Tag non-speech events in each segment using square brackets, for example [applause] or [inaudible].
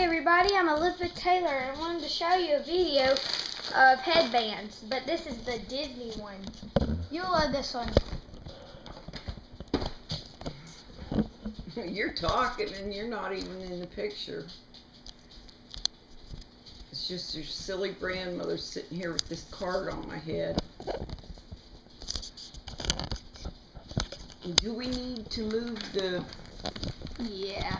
everybody, I'm Elizabeth Taylor and I wanted to show you a video of Headbandz, but this is the Disney one. You'll love this one. [laughs] You're talking and you're not even in the picture. It's just your silly grandmother sitting here with this card on my head. Do we need to move the Yeah.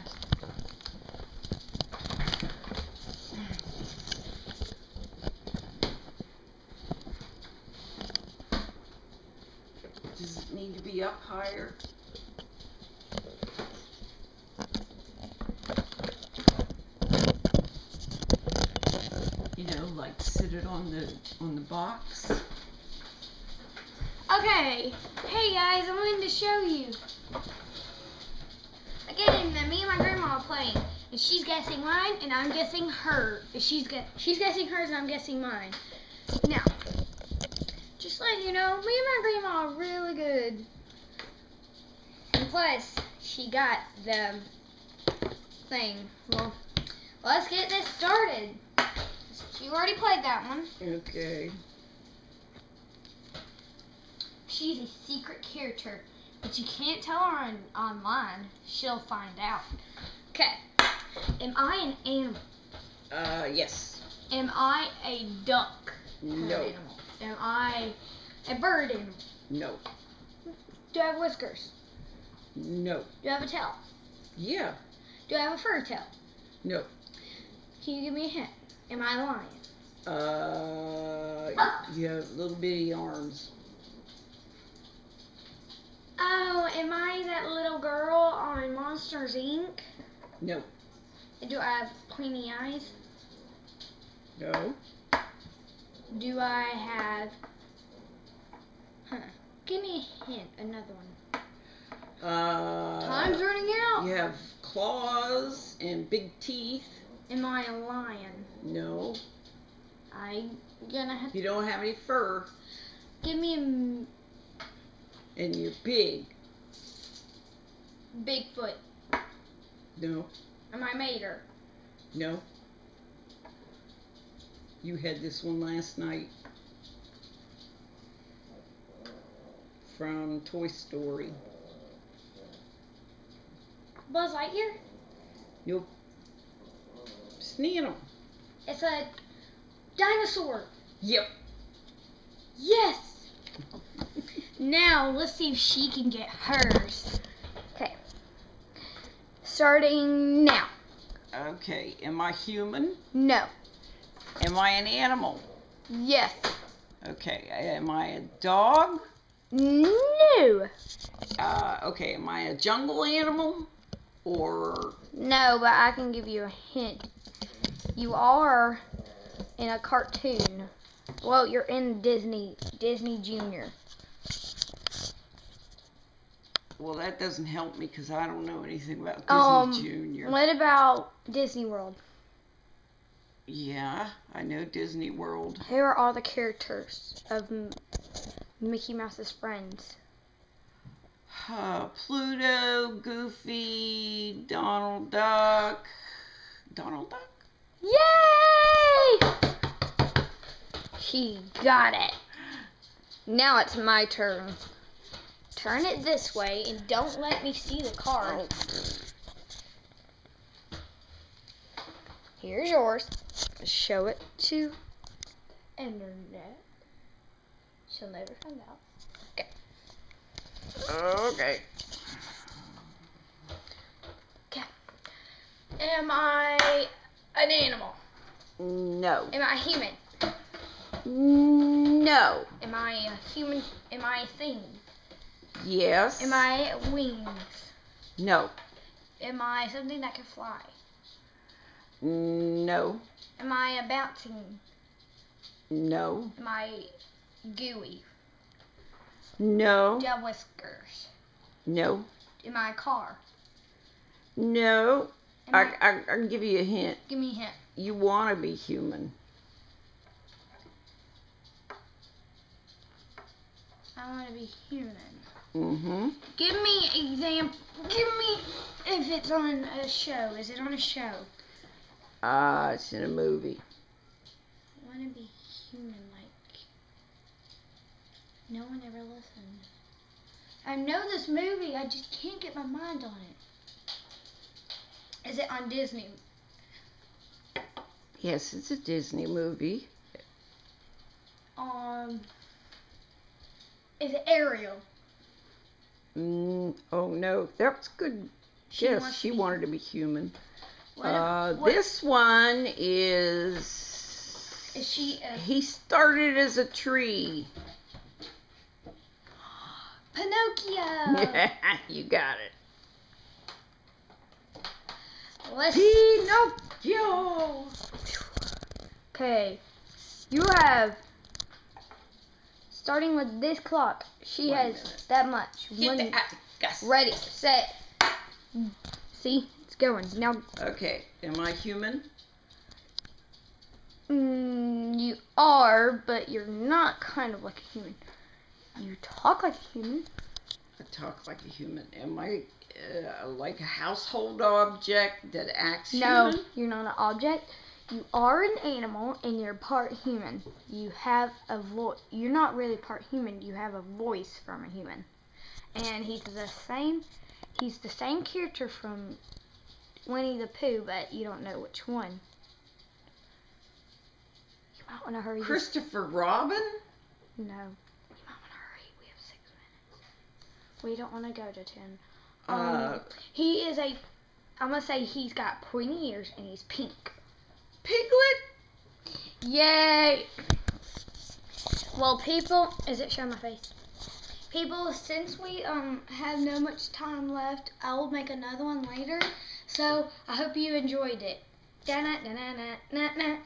Be up higher? You know, like sit it on the on the box. Okay, hey guys, I wanted to show you. Again, me and my grandma are playing, and she's guessing mine, and I'm guessing her. If she's gu- she's guessing hers, and I'm guessing mine. Now, letting you know, me and my grandma are really good. And plus, she got the thing. Well, let's get this started. You already played that one. Okay. She's a secret character, but you can't tell her on, online. She'll find out. Okay. Am I an animal? Uh yes. Am I a duck? No. Am I a bird animal? No. Do I have whiskers? No. Do I have a tail? Yeah. Do I have a fur tail? No. Can you give me a hint? Am I a lion? Uh you have little bitty arms. Oh, am I that little girl on Monsters Inc? No. Do I have pointy eyes? No. Do I have. Huh. Give me a hint. Another one. Uh Time's running out. You have claws and big teeth. Am I a lion? No. I gonna have You don't have any fur give me a and you're big. Bigfoot. No. Am I Mater? No. You had this one last night from Toy Story. Buzz Lightyear? Nope. Snean It's a dinosaur. Yep. Yes. [laughs] now let's see if she can get hers. Okay. Starting now. Okay. Am I human? No. Am I an animal? Yes. Okay. Am I a dog? No. Uh, okay. Am I a jungle animal? Or No, but I can give you a hint. You are in a cartoon. Well, you're in Disney Disney Junior. well, that doesn't help me because I don't know anything about Disney Um, Junior. What about Disney World? Yeah, I know Disney World. Who are all the characters of M- Mickey Mouse's friends? Uh, Pluto, Goofy, Donald Duck. Donald Duck? Yay! She got it. Now it's my turn. Turn it this way and don't let me see the card. Here's yours. Show it to internet. She'll never find out. Okay. Okay. Okay. Am I an animal? No. Am I human? No. Am I a human? Am I a thing? Yes. Am I wings? No. Am I something that can fly? No. Am I a bouncing? No. Am I gooey? No. Do you have whiskers? No. Am I a car? No. I, I, I, I can give you a hint. give me a hint. You want to be human. I want to be human. Mm-hmm. Give me example. Give me if it's on a show. Is it on a show? Ah, it's in a movie. I want to be human like. No one ever listened. I know this movie, I just can't get my mind on it. Is it on Disney? Yes, it's a Disney movie. Um. Is it Ariel? Mm, oh no, that's good. She yes, she wanted to be human. Uh, what- this one is. Is she a He started as a tree. [gasps] Pinocchio? [laughs] you got it. Let's. Pinocchio. Okay, you have. Starting with this clock, she One has minute. that much. Get One- the ah, Gus. Ready, set. See, it's going now. Okay, am I human? Mm, you are, but you're not kind of like a human. You talk like a human. I talk like a human. Am I uh, like a household object that acts No, human? No, you're not an object. You are an animal and you're part human. You have a voice. You're not really part human. You have a voice from a human. And he's the same. He's the same character from Winnie the Pooh, but you don't know which one. You might want to hurry. this- Christopher Robin? No. You might want to hurry. We have six minutes. We don't want to go to ten. Uh, Um, He is a. I'm gonna say he's got pointy ears and he's pink. Piglet? Yay! Well, people, is it showing my face? People, since we um have no much time left, I will make another one later. So I hope you enjoyed it. Da na na na na na.